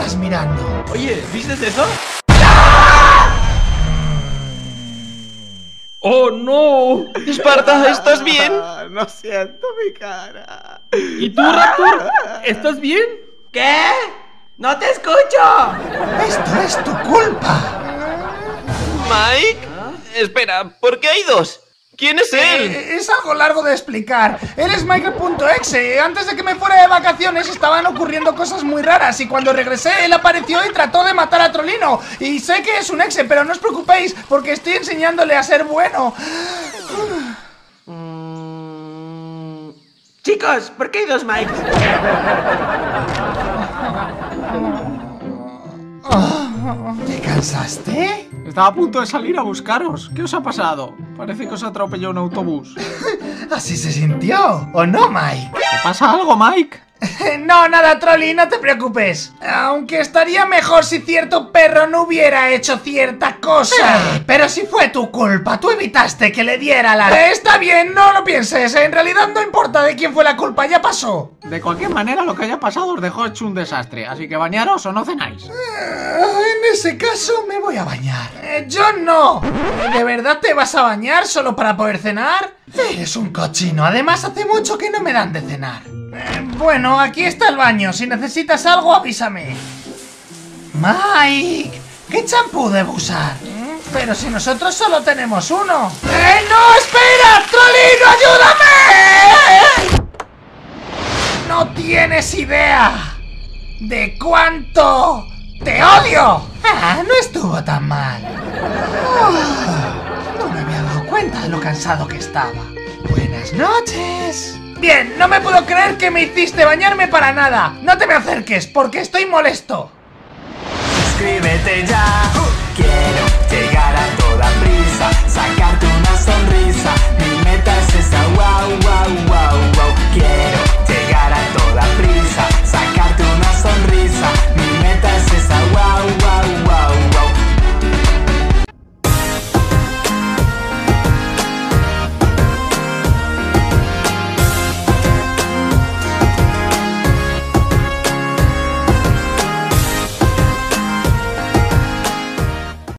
estás mirando? Oye, ¿viste eso? ¡Oh, no! Esparta, ¿estás bien? No siento mi cara. ¿Y tú, Raptor? ¿Estás bien? ¿Qué? ¡No te escucho! Esto es tu culpa. ¿Mike? Espera, ¿por qué hay dos? ¿Quién es él? Eh, es algo largo de explicar. Él es Michael.exe. Antes de que me fuera de vacaciones estaban ocurriendo cosas muy raras y cuando regresé él apareció y trató de matar a Trolino. Y sé que es un exe, pero no os preocupéis porque estoy enseñándole a ser bueno. Mm, Chicos, ¿por qué hay dos Mikes? ¿Te cansaste? Estaba a punto de salir a buscaros. ¿Qué os ha pasado? Parece que os atropelló un autobús. Así se sintió, ¿o no, Mike? ¿Te pasa algo, Mike? No, nada, Trolli, no te preocupes. Aunque estaría mejor si cierto perro no hubiera hecho cierta cosa. Eh, pero si fue tu culpa, tú evitaste que le diera la... Eh, está bien, no lo pienses. En realidad no importa de quién fue la culpa, ya pasó. De cualquier manera, lo que haya pasado os dejó hecho un desastre. Así que bañaros o no cenáis. Eh, en ese caso me voy a bañar. Eh, yo no. ¿De verdad te vas a bañar solo para poder cenar? Eres un cochino. Además, hace mucho que no me dan de cenar. Eh, bueno, aquí está el baño. Si necesitas algo, avísame. Mike, ¿qué champú debo usar? Mm, Pero si nosotros solo tenemos uno. ¡Eh, no! ¡Espera! ¡Trolino, ayúdame! No tienes idea de cuánto te odio. Ah, no estuvo tan mal. Oh, no me había dado cuenta de lo cansado que estaba. Buenas noches. Bien, no me puedo creer que me hiciste bañarme para nada. No te me acerques, porque estoy molesto. Suscríbete ya. Quiero llegar